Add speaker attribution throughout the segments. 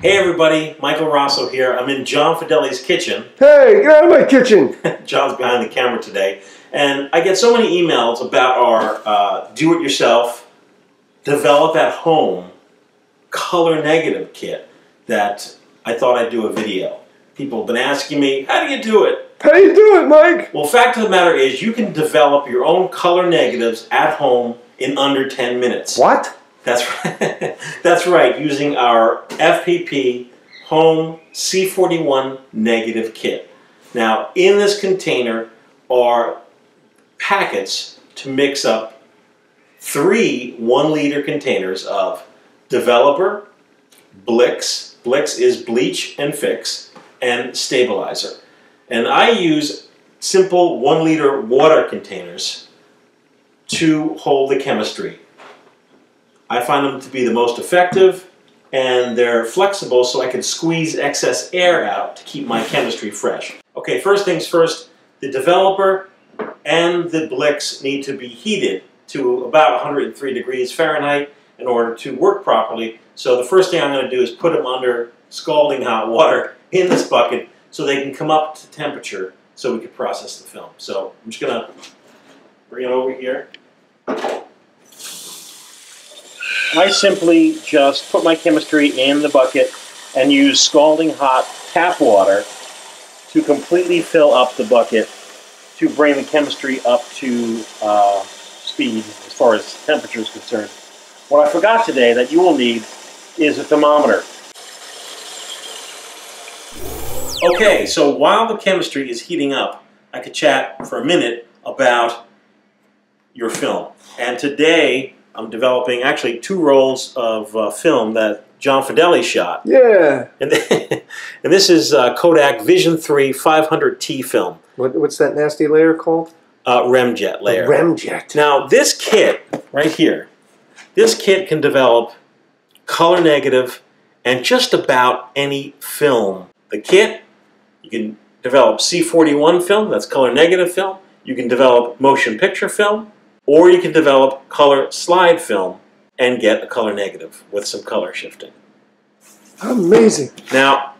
Speaker 1: Hey everybody, Michael Raso here. I'm in John Fedeli's kitchen.
Speaker 2: Hey, get out of my kitchen!
Speaker 1: John's behind the camera today. And I get so many emails about our uh, do-it-yourself, develop at home, color negative kit that I thought I'd do a video. People have been asking me, how do you do it?
Speaker 2: How do you do it, Mike?
Speaker 1: Well, fact of the matter is you can develop your own color negatives at home in under 10 minutes.
Speaker 2: What?
Speaker 1: That's right. That's right. Using our FPP Home C41 negative kit. Now, in this container are packets to mix up three one liter containers of developer, Blix, Blix is bleach and fix, and stabilizer. And I use simple one liter water containers to hold the chemistry. I find them to be the most effective and they're flexible so I can squeeze excess air out to keep my chemistry fresh. Okay, first things first, the developer and the Blix need to be heated to about 103 degrees Fahrenheit in order to work properly. So the first thing I'm going to do is put them under scalding hot water in this bucket so they can come up to temperature so we can process the film. So I'm just going to bring it over here. I simply just put my chemistry in the bucket and use scalding hot tap water to completely fill up the bucket to bring the chemistry up to uh, speed as far as temperature is concerned. What I forgot today that you will need is a thermometer. Okay, so while the chemistry is heating up, I could chat for a minute about your film. And today, I'm developing actually two rolls of uh, film that John Fedeli shot.
Speaker 2: Yeah.
Speaker 1: And, and this is uh, Kodak Vision 3 500T film,
Speaker 2: What, what's that nasty layer called?
Speaker 1: uh, Remjet layer.
Speaker 2: Remjet.
Speaker 1: Now, this kit right here, this kit can develop color negative and just about any film. The kit, you can develop C41 film, that's color negative film. You can develop motion picture film, or you can develop color slide film and get a color negative with some color shifting.
Speaker 2: Amazing.
Speaker 1: Now,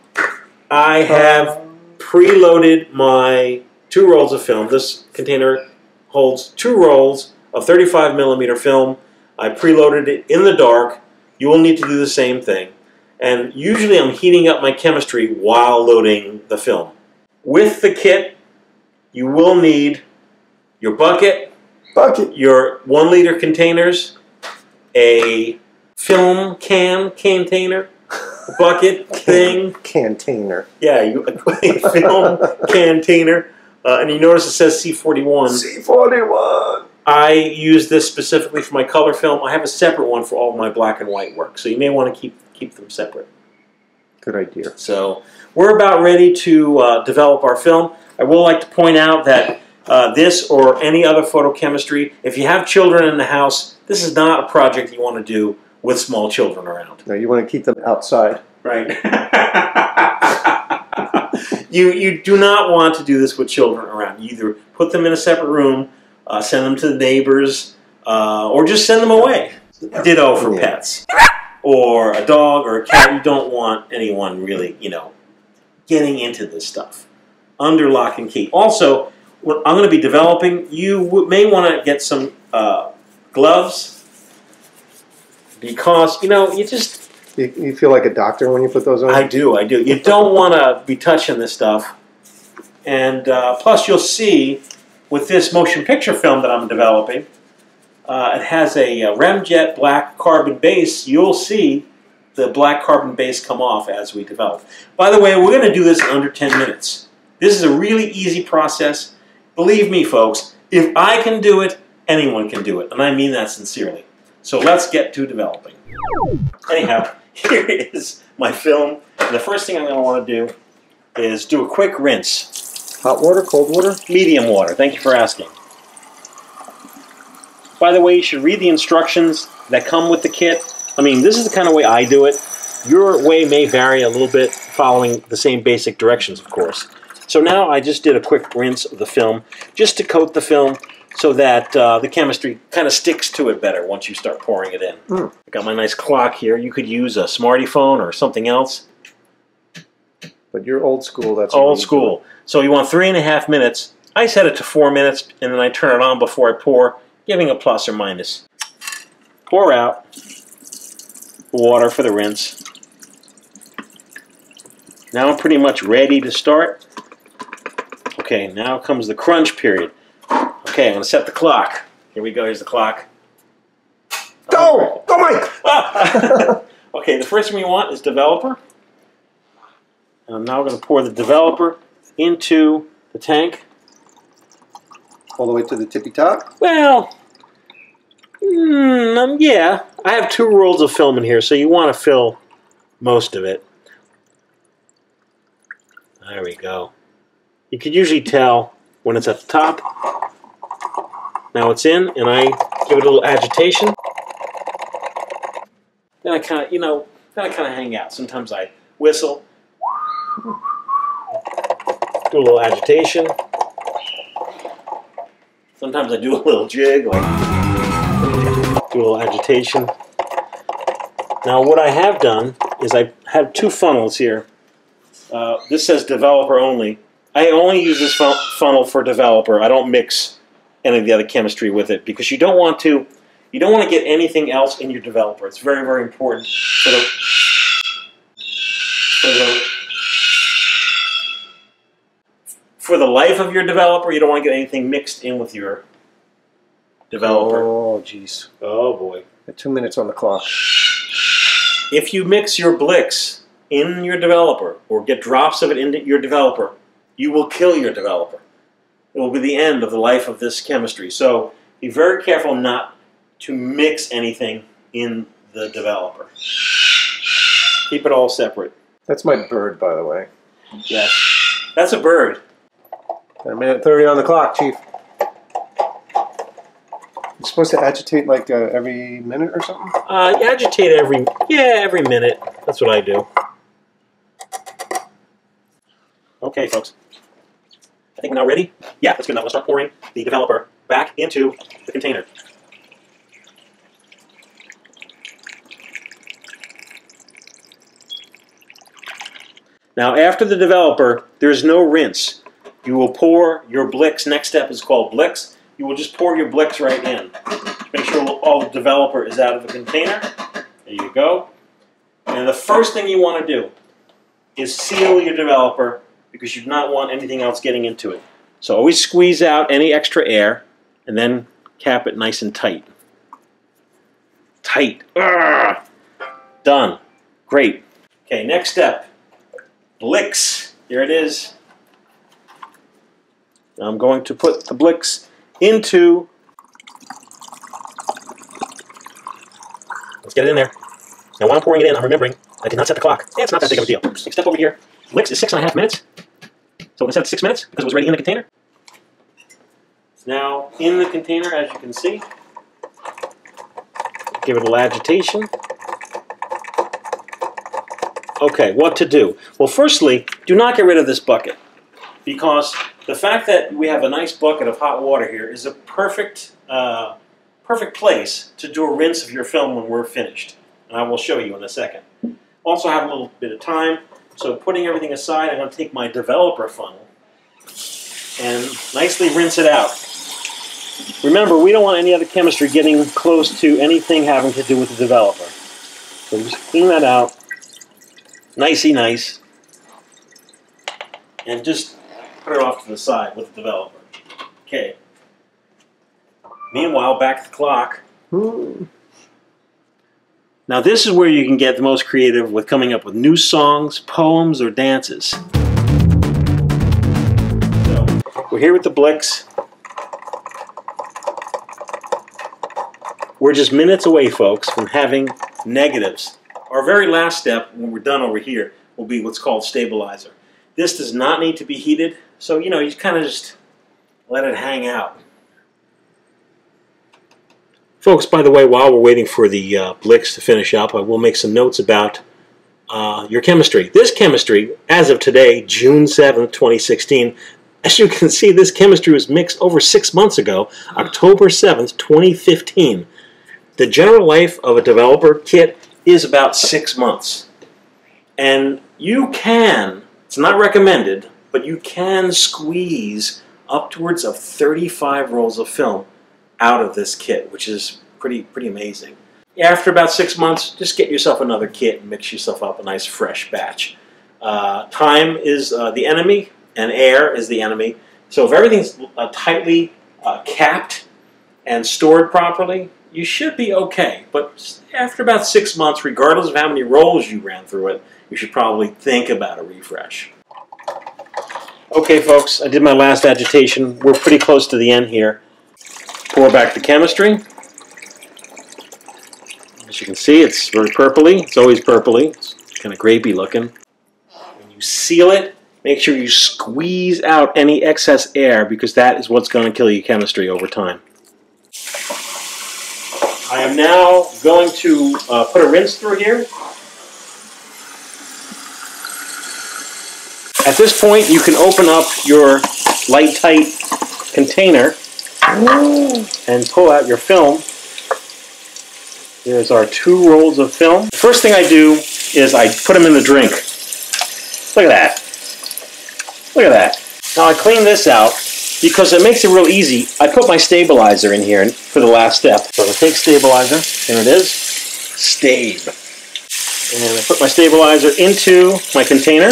Speaker 1: I have preloaded my two rolls of film. This container holds two rolls of 35 millimeter film. I preloaded it in the dark. You will need to do the same thing. And usually I'm heating up my chemistry while loading the film. With the kit, you will need your bucket,
Speaker 2: Bucket.
Speaker 1: your one liter containers, a film can container, bucket thing,
Speaker 2: Container.
Speaker 1: yeah, you a film container, uh, and you notice it says C41.
Speaker 2: C41.
Speaker 1: I use this specifically for my color film. I have a separate one for all my black and white work, so you may want to keep keep them separate.
Speaker 2: Good idea.
Speaker 1: So we're about ready to uh, develop our film. I will like to point out that uh, this or any other photochemistry, if you have children in the house, this is not a project you want to do with small children around.
Speaker 2: Now you want to keep them outside.
Speaker 1: Right. you you do not want to do this with children around. You either put them in a separate room, uh, send them to the neighbors, uh, or just send them away. Ditto for
Speaker 2: Yeah.
Speaker 1: pets. Or a dog or a cat. You don't want anyone really, you know, getting into this stuff. Under lock and key. Also, what I'm going to be developing, you may want to get some uh, gloves because, you know, you just
Speaker 2: You, you feel like a doctor when you put those on?
Speaker 1: I do, I do. You don't want to be touching this stuff. And uh, plus, you'll see with this motion picture film that I'm developing, uh, it has a, uh Remjet black carbon base. You'll see the black carbon base come off as we develop. By the way, we're going to do this in under 10 minutes. This is a really easy process. Believe me, folks, if I can do it, anyone can do it. And I mean that sincerely. So let's get to developing. Anyhow, here is my film. And the first thing I'm going to want to do is do a quick rinse.
Speaker 2: Hot water, cold water?
Speaker 1: Medium water. Thank you for asking. By the way, you should read the instructions that come with the kit. I mean, this is the kind of way I do it. Your way may vary a little bit following the same basic directions, of course. So now I just did a quick rinse of the film just to coat the film so that uh, the chemistry kind of sticks to it better once you start pouring it in.
Speaker 2: Mm.
Speaker 1: I got my nice clock here. You could use a smarty phone or something else
Speaker 2: But you're old school. That's
Speaker 1: Old school. So you want three and a half minutes. I set it to four minutes, and then I turn it on before I pour, giving a plus or minus. Pour out water for the rinse. Now I'm pretty much ready to start. Okay, now comes the crunch period. Okay, I'm going to set the clock. Here we go. Here's the clock.
Speaker 2: Go! Go, Mike!
Speaker 1: Ah! okay, the first thing we want is developer. And I'm now going to pour the developer into the tank.
Speaker 2: All the way to the tippy top.
Speaker 1: Well, mm, um, yeah, I have two rolls of film in here, so you want to fill most of it. There we go. You could usually tell when it's at the top. Now it's in, and I give it a little agitation. Then I kind of, you know, then I kind of hang out. Sometimes I whistle, do a little agitation. Sometimes I do a little jig, like do a little agitation. Now, what I have done is I have two funnels here. Uh, this says developer only. I only use this fun- funnel for developer. I don't mix any of the other chemistry with it because you don't want to. You don't want to get anything else in your developer. It's very, very important for the for the for the life of your developer. You don't want to get anything mixed in with your developer.
Speaker 2: Oh, jeez.
Speaker 1: Oh boy.
Speaker 2: Got Two minutes on the clock.
Speaker 1: If you mix your Blix in your developer or get drops of it into your developer, you will kill your developer. It will be the end of the life of this chemistry. So be very careful not to mix anything in the developer. Keep it all separate.
Speaker 2: That's my bird, by the way.
Speaker 1: Yes. That's a bird.
Speaker 2: A minute 30 on the clock, Chief. You're supposed to agitate like uh, every minute or something?
Speaker 1: Uh, agitate every yeah every minute. That's what I do. Okay, folks. I think we're now ready. Yeah, that's good enough. Let's start pouring the developer back into the container. Now, after the developer, there's no rinse. You will pour your Blix. Next step is called Blix. You will just pour your Blix right in. Make sure all the developer is out of the container. There you go. And the first thing you want to do is seal your developer because you do not want anything else getting into it. So always squeeze out any extra air and then cap it nice and tight. Tight. Ugh. Done. Great. Okay, next step. Blix. Here it is. I'm going to put the Blix into. Let's get it in there. Now, while I'm pouring it in, I'm remembering I did not set the clock. It's not that big of a deal. Step over here. Blix is six and a half minutes. So we set six minutes because it was ready in the container. It's now in the container, as you can see. Give it a little agitation. Okay, what to do? Well, firstly, do not get rid of this bucket because the fact that we have a nice bucket of hot water here is a perfect, uh, perfect place to do a rinse of your film when we're finished. And I will show you in a second. Also have a little bit of time, so putting everything aside, I'm going to take my developer funnel and nicely rinse it out. Remember, we don't want any other chemistry getting close to anything having to do with the developer. So just clean that out, nicey nice, and just put it off to the side with the developer. Okay. Meanwhile, back the clock.
Speaker 2: Hmm.
Speaker 1: Now, this is where you can get the most creative with coming up with new songs, poems, or dances. So, we're here with the Blix. We're just minutes away, folks, from having negatives. Our very last step, when we're done over here, will be what's called stabilizer. This does not need to be heated, so you know, you kind of just let it hang out. Folks, by the way, while we're waiting for the uh, Blix to finish up, I will make some notes about uh, your chemistry. This chemistry, as of today, June 7th, 2016, as you can see, this chemistry was mixed over six months ago, October 7th, 2015. The general life of a developer kit is about six months. And you can It's not recommended, but you can squeeze upwards of 35 rolls of film out of this kit, which is pretty pretty amazing. After about six months, just get yourself another kit and mix yourself up a nice fresh batch. Uh, time is uh, the enemy, and air is the enemy. So if everything's uh, tightly uh, capped and stored properly, you should be okay. But after about six months, regardless of how many rolls you ran through it, you should probably think about a refresh. Okay, folks, I did my last agitation. We're pretty close to the end here. Pour back the chemistry. As you can see, it's very purpley. It's always purpley. It's kind of grapey looking. When you seal it, make sure you squeeze out any excess air because that is what's going to kill your chemistry over time. I am now going to uh, put a rinse through here. At this point, you can open up your light tight container and pull out your film. There's our two rolls of film. The first thing I do is I put them in the drink. Look at that. Look at that. Now I clean this out because it makes it real easy. I put my stabilizer in here for the last step. So I take stabilizer, there it is, Stabe. And I put my stabilizer into my container.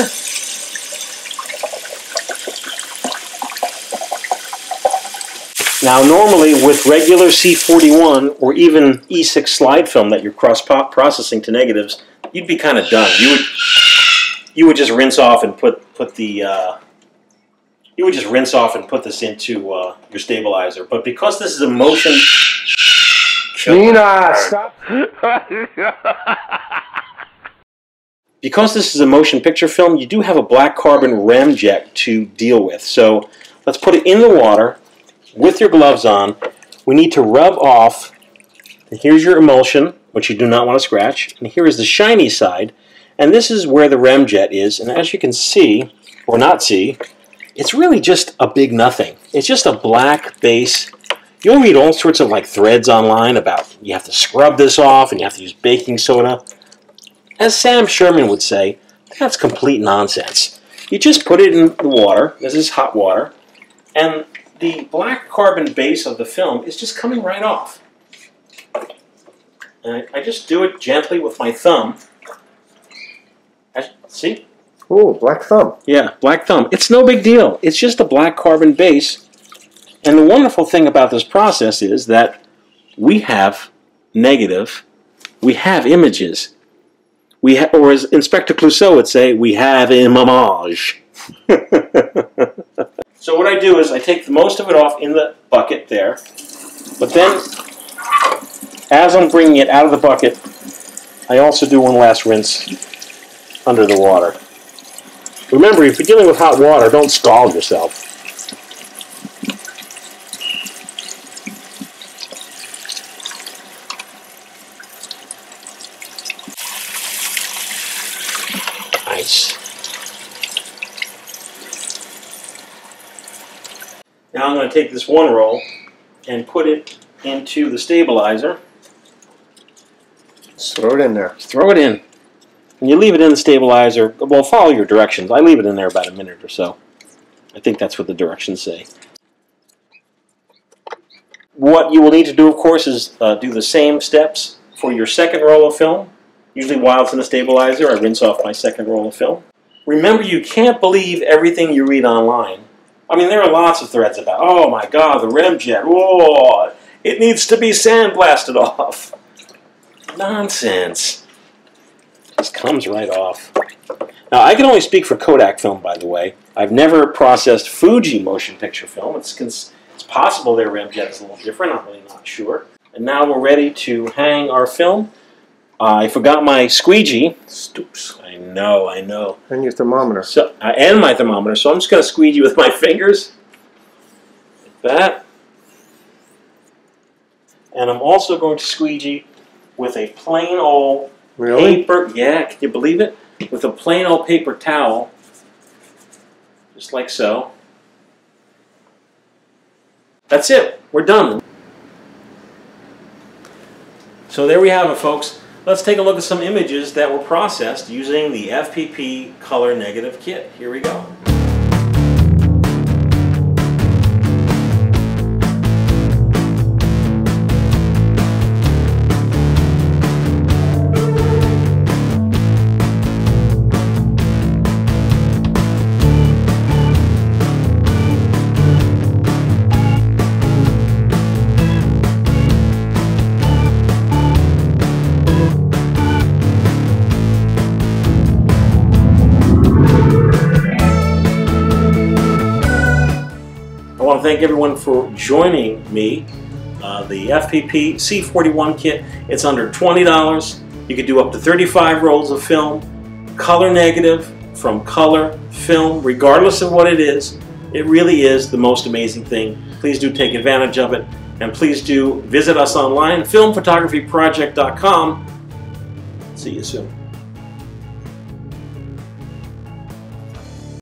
Speaker 1: Now normally with regular C41 or even E6 slide film that you're cross processing to negatives, you'd be kind of done. You would you would just rinse off and put put the uh, you would just rinse off and put this into uh, your stabilizer. But because this is a motion,
Speaker 2: Nina, stop.
Speaker 1: because this is a motion picture film, you do have a black carbon remjet to deal with. So let's put it in the water with your gloves on. We need to rub off. Here's your emulsion, which you do not want to scratch. And here is the shiny side. And this is where the remjet is. And as you can see, or not see, it's really just a big nothing. It's just a black base. You'll read all sorts of like threads online about you have to scrub this off and you have to use baking soda. As Sam Sherman would say, that's complete nonsense. You just put it in the water, this is hot water, and the black carbon base of the film is just coming right off. And I, I just do it gently with my thumb. I, see?
Speaker 2: Ooh, black thumb.
Speaker 1: Yeah, black thumb. It's no big deal. It's just a black carbon base. And the wonderful thing about this process is that we have negative, we have images. We ha or as Inspector Clouseau would say, we have image. so what I do is I take the most of it off in the bucket there, but then as I'm bringing it out of the bucket, I also do one last rinse under the water. Remember, if you're dealing with hot water, don't scald yourself. Nice. Now I'm going to take this one roll and put it into the stabilizer.
Speaker 2: Just throw it in there.
Speaker 1: Throw it in. And you leave it in the stabilizer. Well, follow your directions. I leave it in there about a minute or so. I think that's what the directions say. What you will need to do, of course, is uh, do the same steps for your second roll of film. Usually while it's in the stabilizer, I rinse off my second roll of film. Remember, you can't believe everything you read online. I mean, there are lots of threads about, oh my god, the remjet, whoa, oh, it needs to be sandblasted off. Nonsense This comes right off. Now, I can only speak for Kodak film, by the way. I've never processed Fuji motion picture film. It's, it's possible their remjet is a little different. I'm really not sure. And now we're ready to hang our film. Uh, I forgot my squeegee. Stoops. I know, I know.
Speaker 2: And your thermometer.
Speaker 1: So, uh, and my thermometer. So I'm just going to squeegee with my fingers. Like that. And I'm also going to squeegee with a plain old
Speaker 2: Really?
Speaker 1: paper. Yeah, can you believe it? With a plain old paper towel, just like so. That's it. We're done. So there we have it, folks. Let's take a look at some images that were processed using the FPP color negative kit. Here we go. Want to thank everyone for joining me. Uh, the FPP C41 kit, it's under $20. You can do up to 35 rolls of film, color negative, from color, film, regardless of what it is. It really is the most amazing thing. Please do take advantage of it. And please do visit us online, filmphotographyproject.com. See you soon.